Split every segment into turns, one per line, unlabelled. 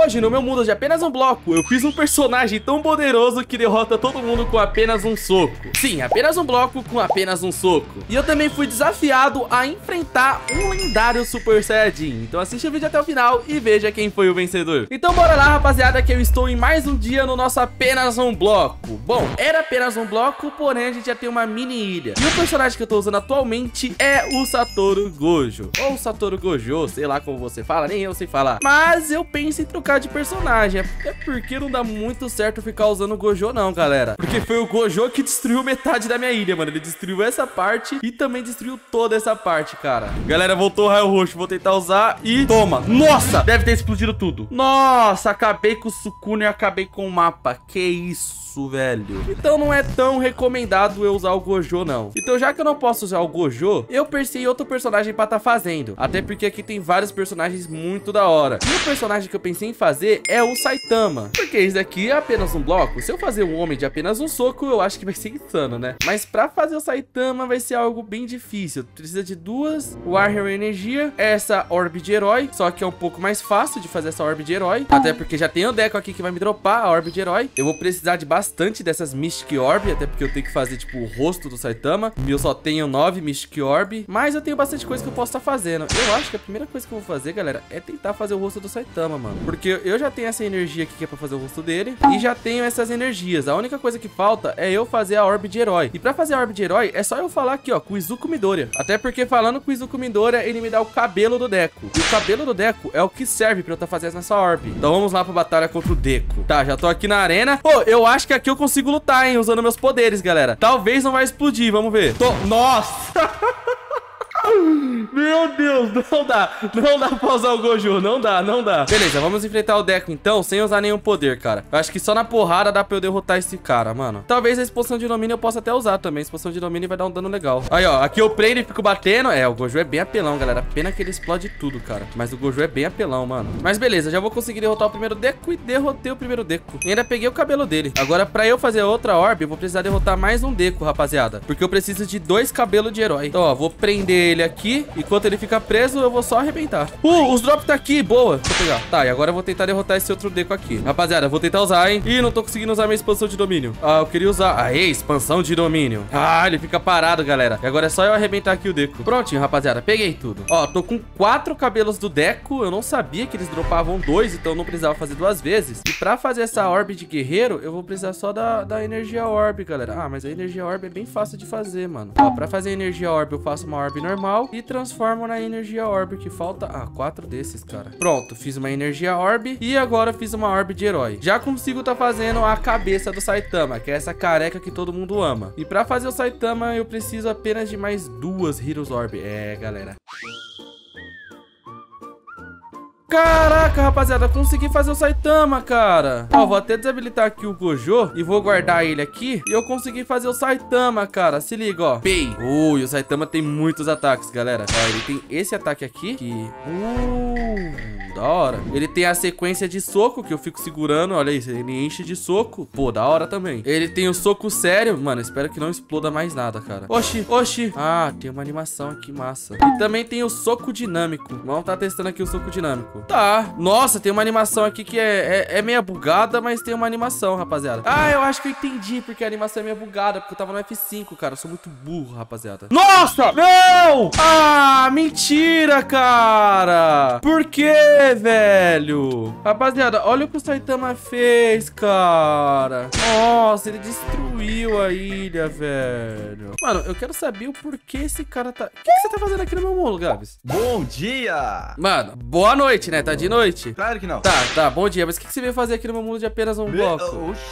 Hoje, no meu mundo de apenas um bloco, eu fiz um personagem tão poderoso que derrota todo mundo com apenas um soco. Sim, apenas um bloco com apenas um soco. E eu também fui desafiado a enfrentar um lendário Super Saiyajin. Então assista o vídeo até o final e veja quem foi o vencedor. Então bora lá, rapaziada, que eu estou em mais um dia no nosso apenas um bloco. Bom, era apenas um bloco, porém a gente já tem uma mini ilha. E o personagem que eu tô usando atualmente é o Satoru Gojo. Ou Satoru Gojo, sei lá como você fala, nem eu sei falar. Mas eu penso em trocar de personagem. Até porque não dá muito certo ficar usando o Gojo não, galera. Porque foi o Gojo que destruiu metade da minha ilha, mano. Ele destruiu essa parte e também destruiu toda essa parte, cara. Galera, voltou o raio roxo. Vou tentar usar e... Toma! Nossa! Deve ter explodido tudo. Nossa, acabei com o Sukuna e acabei com o mapa. Que isso? velho. Então não é tão recomendado eu usar o Gojo, não. Então já que eu não posso usar o Gojo, eu pensei outro personagem pra tá fazendo. Até porque aqui tem vários personagens muito da hora. E o personagem que eu pensei em fazer é o Saitama. Porque esse daqui é apenas um bloco. Se eu fazer um homem de apenas um soco, eu acho que vai ser insano, né? Mas pra fazer o Saitama vai ser algo bem difícil. Precisa de duas Warrior Energia, essa Orb de Herói, só que é um pouco mais fácil de fazer essa Orb de Herói. Até porque já tem o Deco aqui que vai me dropar a Orb de Herói. Eu vou precisar de bastante dessas Mystic Orb, até porque eu tenho que fazer, tipo, o rosto do Saitama. Eu só tenho nove Mystic Orb, mas eu tenho bastante coisa que eu posso estar tá fazendo. Eu acho que a primeira coisa que eu vou fazer, galera, é tentar fazer o rosto do Saitama, mano. Porque eu já tenho essa energia aqui que é pra fazer o rosto dele, e já tenho essas energias. A única coisa que falta é eu fazer a Orb de Herói. E pra fazer a Orb de Herói, é só eu falar aqui, ó, com o Izuku Midoriya. Até porque falando com o Izuku Midoriya, ele me dá o cabelo do Deco. E o cabelo do Deco é o que serve pra eu estar tá fazendo essa Orb. Então vamos lá pra batalha contra o Deco. Tá, já tô aqui na arena. Pô, eu acho que aqui eu consigo lutar, hein, usando meus poderes, galera. Talvez não vai explodir, vamos ver. Tô... Nossa! Meu Deus, não dá. Não dá pra usar o Gojo, não dá, não dá. Beleza, vamos enfrentar o Deco então, sem usar nenhum poder, cara. Eu acho que só na porrada dá pra eu derrotar esse cara, mano. Talvez a exposição de domínio eu possa até usar também. A exposição de domínio vai dar um dano legal. Aí, ó, aqui eu prendo e fico batendo. É, o Gojo é bem apelão, galera. Pena que ele explode tudo, cara. Mas o Gojo é bem apelão, mano. Mas beleza, já vou conseguir derrotar o primeiro Deco e derrotei o primeiro Deco. E ainda peguei o cabelo dele. Agora, pra eu fazer outra orb, eu vou precisar derrotar mais um Deco, rapaziada. Porque eu preciso de dois cabelos de herói. Então, ó, vou prender ele aqui Enquanto ele fica preso, eu vou só arrebentar. Uh, os drops tá aqui, boa. Deixa eu pegar. Tá, e agora eu vou tentar derrotar esse outro Deco aqui. Rapaziada, vou tentar usar, hein? Ih, não tô conseguindo usar minha expansão de domínio. Ah, eu queria usar... Aê, expansão de domínio. Ah, ele fica parado, galera. E agora é só eu arrebentar aqui o Deco. Prontinho, rapaziada. Peguei tudo. Ó, tô com quatro cabelos do Deco. Eu não sabia que eles dropavam dois, então não precisava fazer duas vezes. E pra fazer essa orb de guerreiro, eu vou precisar só da, da energia orb, galera. Ah, mas a energia orb é bem fácil de fazer, mano. Ó, pra fazer a energia orb, eu faço uma orb normal e transformo na energia orb, que falta... Ah, quatro desses, cara. Pronto, fiz uma energia orb e agora fiz uma orb de herói. Já consigo tá fazendo a cabeça do Saitama, que é essa careca que todo mundo ama. E pra fazer o Saitama, eu preciso apenas de mais duas Heroes Orb. É, galera. Caraca, rapaziada, consegui fazer o Saitama, cara. Ó, vou até desabilitar aqui o Gojo e vou guardar ele aqui. E eu consegui fazer o Saitama, cara. Se liga, ó. Bem. Ui, o Saitama tem muitos ataques, galera. Ó, ele tem esse ataque aqui. Que... Uh, da hora. Ele tem a sequência de soco que eu fico segurando. Olha isso, ele enche de soco. Pô, da hora também. Ele tem o soco sério. Mano, espero que não exploda mais nada, cara. Oxi, oxi. Ah, tem uma animação aqui, massa. E também tem o soco dinâmico. Vamos tá testando aqui o soco dinâmico. Tá. Nossa, tem uma animação aqui que é, é, é meia bugada, mas tem uma animação, rapaziada. Ah, eu acho que eu entendi porque a animação é meia bugada, porque eu tava no F5, cara. Eu sou muito burro, rapaziada. Nossa! Não! Ah, mentira, cara! Por que, velho? Rapaziada, olha o que o Saitama fez, cara. Nossa, ele destruiu a ilha, velho. Mano, eu quero saber o porquê esse cara tá... O que, que você tá fazendo aqui no meu mundo, Gabs?
Bom dia!
Mano, boa noite noite, né? Tá de noite?
Claro que não.
Tá, tá, bom dia. Mas o que, que você veio fazer aqui no meu mundo de apenas um bloco?
Oxi,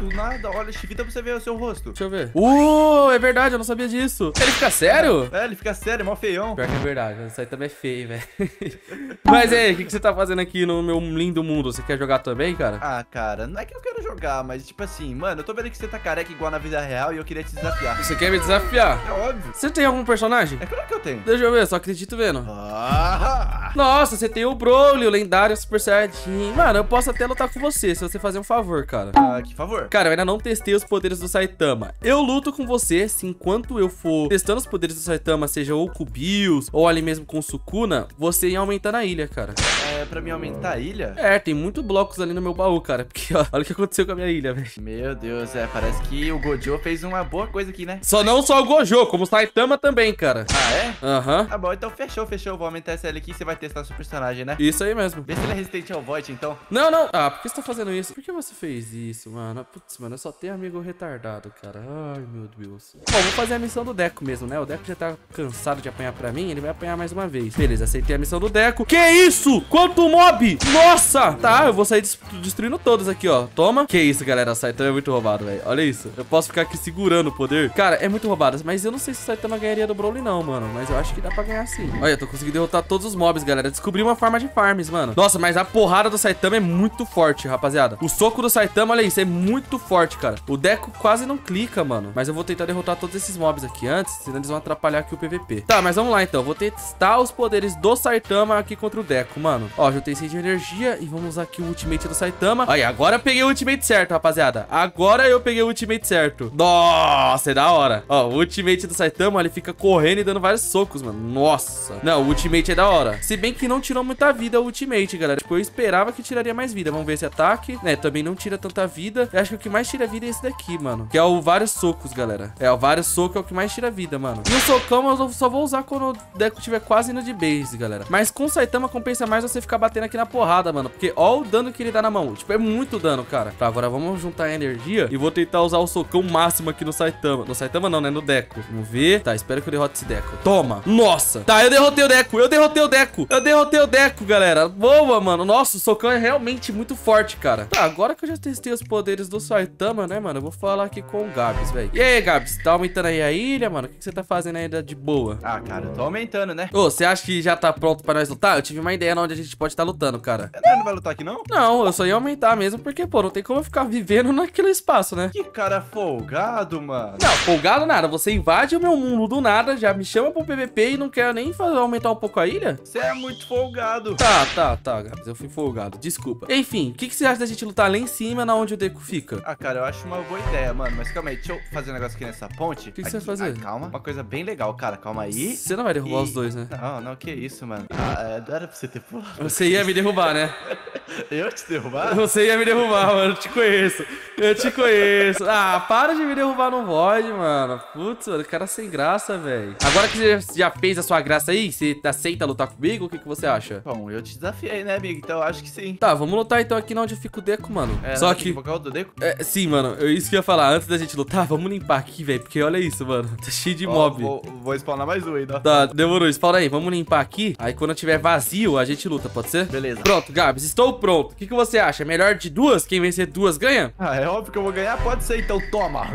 do nada. Olha, chivita pra você ver o seu rosto.
Deixa eu ver. Uh, é verdade, eu não sabia disso. Ele fica sério?
É, ele fica sério, é mó feião.
Pior que é verdade, isso aí também é feio, velho. Mas aí, o que, que você tá fazendo aqui no meu lindo mundo? Você quer jogar também, cara?
Ah, cara, não é que eu quero jogar, mas tipo assim, mano, eu tô vendo que você tá careca igual na vida real e eu queria te desafiar.
Você quer me desafiar?
É óbvio.
Você tem algum personagem?
É claro que eu tenho.
Deixa eu ver, só acredito vendo.
Ah!
Nossa, você tem o Bro! Broly, o lendário Super Saiyajin. Mano, eu posso até lutar com você, se você fazer um favor, cara.
Ah, que favor.
Cara, eu ainda não testei os poderes do Saitama. Eu luto com você se enquanto eu for testando os poderes do Saitama, seja ou com o Bills, ou ali mesmo com o Sukuna, você ia aumentando a ilha, cara.
É pra mim aumentar a ilha?
É, tem muitos blocos ali no meu baú, cara. Porque ó, olha o que aconteceu com a minha ilha, velho.
Meu Deus, é, parece que o Gojo fez uma boa coisa aqui, né?
Só não só o Gojo, como o Saitama também, cara.
Ah, é?
Aham.
Tá bom, então fechou, fechou. Vou aumentar essa ilha aqui e você vai testar seu personagem, né?
Isso aí mesmo.
Vê se ele é resistente ao Void, então.
Não, não. Ah, por que você tá fazendo isso? Por que você fez isso, mano? Putz, mano, eu só tenho amigo retardado, cara. Ai, meu Deus. Bom, vou fazer a missão do Deco mesmo, né? O Deco já tá cansado de apanhar pra mim, ele vai apanhar mais uma vez. Beleza, aceitei a missão do Deco. Que isso? Quanto mob? Nossa! Tá, eu vou sair des- destruindo todos aqui, ó. Toma. Que isso, galera. O Saitama é muito roubado, velho. Olha isso. Eu posso ficar aqui segurando o poder. Cara, é muito roubado. Mas eu não sei se o Saitama ganharia do Broly, não, mano. Mas eu acho que dá pra ganhar sim. Olha, eu tô conseguindo derrotar todos os mobs, galera. Descobri uma forma de farms, mano. Nossa, mas a porrada do Saitama é muito forte, rapaziada. O soco do Saitama, olha isso, é muito forte, cara. O Deco quase não clica, mano. Mas eu vou tentar derrotar todos esses mobs aqui antes, senão eles vão atrapalhar aqui o PVP. Tá, mas vamos lá então. Vou testar os poderes do Saitama aqui contra o Deco, mano. Ó, já tenho 6 de energia e vamos usar aqui o ultimate do Saitama. Aí, agora eu peguei o ultimate certo, rapaziada. Agora eu peguei o ultimate certo. Nossa, é da hora. Ó, o ultimate do Saitama, ele fica correndo e dando vários socos, mano. Nossa. Não, o ultimate é da hora. Se bem que não tirou muita vida o ultimate, galera. Tipo, eu esperava que tiraria mais vida. Vamos ver esse ataque. Né, também não tira tanta vida. Eu acho que o que mais tira vida é esse daqui, mano. Que é o vários socos, galera. É, o vários socos é o que mais tira vida, mano. E o socão eu só vou usar quando o Deco tiver quase indo de base, galera. Mas com o Saitama compensa mais você ficar batendo aqui na porrada, mano. Porque ó o dano que ele dá na mão. Tipo, é muito dano, cara. Tá, agora vamos juntar a energia e vou tentar usar o socão máximo aqui no Saitama. No Saitama não, né? No Deco. Vamos ver. Tá, espero que eu derrote esse Deco. Toma. Nossa. Tá, eu derrotei o Deco. Eu derrotei o Deco. Eu derrotei o Deco, galera. Boa, mano. Nossa, o socão é realmente muito forte, cara. Tá, agora que eu já testei os poderes do Saitama, né, mano? Eu vou falar aqui com o Gabs, velho. E aí, Gabs? Tá aumentando aí a ilha, mano? O que que você tá fazendo ainda de boa?
Ah, cara, eu tô aumentando, né?
Ô, você acha que já tá pronto pra nós lutar? Eu tive uma ideia onde a gente pode estar lutando, cara.
Não, não vai lutar aqui, não?
Não, eu só ia aumentar mesmo, porque, pô, não tem como eu ficar vivendo naquele espaço, né?
Que cara folgado, mano.
Não, folgado nada. Você invade o meu mundo do nada, já me chama pro PVP e não quer nem fazer, aumentar um pouco a ilha?
Você é muito folgado.
Tá, tá, tá, Gabs. Eu fui folgado. Desculpa. Enfim, o que, que você acha da gente lutar lá em cima, na onde o Deco fica?
Ah, cara, eu acho uma boa ideia, mano. Mas calma aí, deixa eu fazer um negócio aqui nessa ponte. O
que que você vai fazer?
calma. Uma coisa bem legal, cara. Calma aí.
Você não vai derrubar
E-
os dois, né?
Não, não, que isso, mano. Ah, é, era pra você ter pulado.
Você ia me derrubar, né?
Eu te derrubar?
Você ia me derrubar, mano. Eu te conheço. Eu te conheço. Ah, para de me derrubar no void, mano. Putz, mano, cara sem graça, velho. Agora que você já fez a sua graça aí, você aceita lutar comigo? O que, que você acha?
Bom, eu te desafiei, né, amigo? Então eu acho que sim.
Tá, vamos lutar então aqui onde fica o Deco, mano.
É,
Só que.
invocar o do Deco?
É, sim, mano, eu, isso que eu ia falar. Antes da gente lutar, vamos limpar aqui, velho. Porque olha isso, mano. Tá cheio de
Ó,
mob.
Vou, vou spawnar mais um ainda.
Tá, demorou. Spawna aí, vamos limpar aqui. Aí quando tiver vazio, a gente luta, pode ser?
Beleza.
Pronto, Gabs, estou pronto. O que, que você acha? Melhor de duas? Quem vencer duas ganha?
Ah, é óbvio que eu vou ganhar. Pode ser, então toma.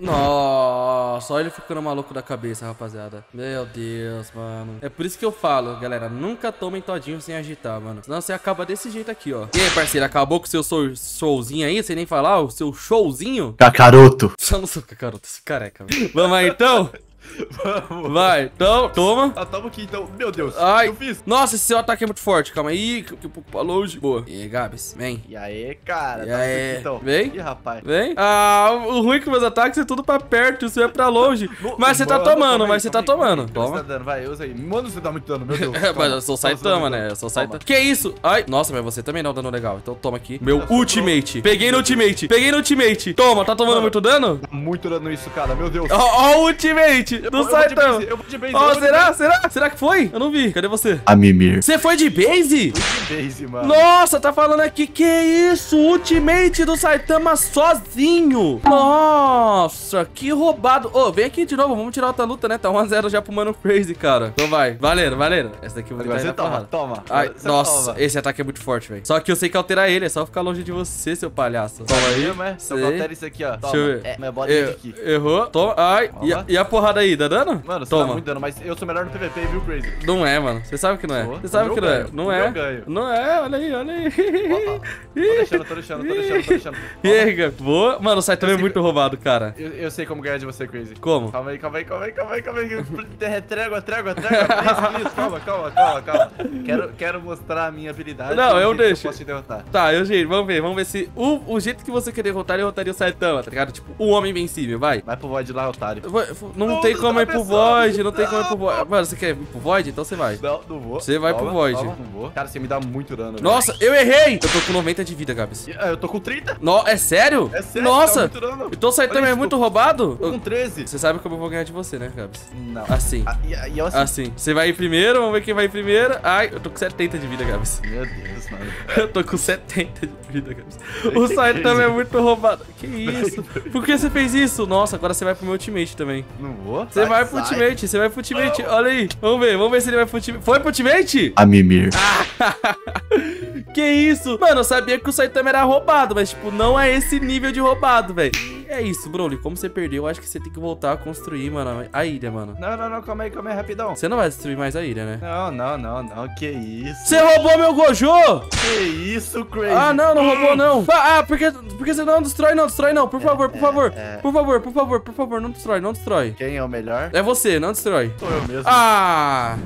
Nossa, olha ele ficando maluco da cabeça, rapaziada. Meu Deus, mano. É por isso que eu falo, galera, nunca tomem todinho sem agitar, mano. Senão você acaba desse jeito aqui, ó. E aí, parceiro, acabou com o seu show- showzinho aí? Sem nem falar, o seu showzinho?
Cacaroto.
Só não sou cacaroto, esse careca, velho. Vamos lá, então?
Vamos.
Vai, então, toma.
Ah, tamo aqui então. Meu Deus.
Ai.
Eu fiz.
Nossa, esse seu ataque é muito forte. Calma aí, que um pouco pra longe. Boa. E aí, Gabs, vem.
E aí, cara?
E
tamo
aí?
aqui, então.
Vem?
Ih, rapaz.
Vem. Ah, o ruim é que meus ataques é tudo pra perto, isso é pra longe. Mas você tá tomando, mas você tá tomando.
calma aí. Você
Toma.
tá dando, vai, usa aí. Mano, você dá muito dano, meu Deus.
É, mas
Toma.
eu sou o
Toma,
Saitama,
toma,
né?
toma.
Eu sou o
Toma.
Saitama. Que isso? Ai, nossa, mas você também não dando legal. Então toma aqui. Meu ultimate. Peguei no ultimate. Peguei no ultimate. Toma, tá tomando
Mano.
muito dano?
Dá Muito dano isso, cara, meu Deus.
Ó, ó o ultimate
Eu
do
vou- eu vou de
Saitama.
base, Eu vou de base, eu
Ó,
de
será?
base.
Será? Será que foi? Eu não vi. Cadê você?
A Mimir.
Você foi de base?
De base, mano.
Nossa, tá falando aqui, que isso? Ultimate do Saitama sozinho. Nossa, que roubado. Ô, vem aqui de novo, vamos tirar outra luta, né? Tá 1x0 já pro Mano Crazy, cara. Então vai, valendo, valendo. Essa daqui eu vou
Agora você toma,
porrada.
toma.
Ai,
Você
nossa,
toma.
esse ataque é muito forte, velho. Só que eu sei que alterar ele, é só ficar longe de você, seu palhaço. Toma aí.
Mesmo, é? Então
Sei.
altera isso aqui, ó.
Deixa eu ver.
É, minha bolinha
Er-
aqui.
Errou. Toma. Ai. E a,
Toma.
e a porrada aí, dá dano?
Mano, você
Toma.
tá muito dano, mas eu sou melhor no PVP, viu, Crazy?
Não é, mano. Você sabe que não é. Você sabe que não é. Não é. Não é, olha aí, olha aí.
Tô deixando, tô deixando, tô deixando, tô deixando.
Boa. Mano, o Saitama é muito roubado, cara.
Eu, eu sei como ganhar de você, Crazy.
Como?
Calma aí, calma aí, calma aí, calma aí, calma aí. Trégua, trégua, trégua, please. Calma, calma, calma, calma. Quero, quero mostrar a minha habilidade.
Não, eu deixo.
Eu posso te derrotar.
Tá, eu jeito, vamos ver, vamos ver se o, o jeito que você quer derrotar, ele derrotaria o Saitama, tá ligado? Tipo, o homem invencível, vai.
Vai pro Void lá, otário.
Eu Não,
Não,
tem como ir pro. Void, não tem como ir pro. Void. Mano, você quer ir pro Void? Então você vai.
Não, não vou.
Você vai pro Void.
não vou. Cara, você me dá muito dano. velho.
Nossa, eu errei! Eu tô com 90 de vida, Gabs.
Ah, Eu tô com 30.
No, é sério?
É sério,
Nossa!
tá muito dano.
Então o Saitama é muito roubado?
Tô com 13.
Você sabe como eu vou ganhar de você, né, Gabs?
Não.
Assim.
Ah, e, e assim.
Assim. Você vai ir primeiro, vamos ver quem vai ir primeiro. Ai, eu tô com 70 de vida, Gabs.
Meu Deus, mano.
Eu tô com 70 de vida, Gabs. O Saitama é muito roubado. Que isso? Por que você fez isso? Nossa, agora você vai pro meu ultimate também.
Não vou.
Você vai pro ultimate, você vai pro ultimate. Olha aí. Vamos ver, vamos ver se ele vai pro ultimate. Foi pro ultimate?
A Mimir.
Que isso? Mano, eu sabia que o Saitama era roubado, mas, tipo, não é esse nível de roubado, velho. É isso, Broly. Como você perdeu, eu acho que você tem que voltar a construir, mano, a ilha, mano.
Não, não, não, calma aí, calma aí, rapidão.
Você não vai destruir mais a ilha, né?
Não, não, não, não, que isso.
Você roubou meu Gojo!
Que isso, Crazy.
Ah, não, não roubou, não. Ah, ah, porque, porque você não destrói, não destrói, não. Por favor, por favor.
é.
Por favor, por favor, por favor, não destrói, não destrói.
Quem é o melhor?
É você, não destrói.
Sou eu mesmo.
Ah!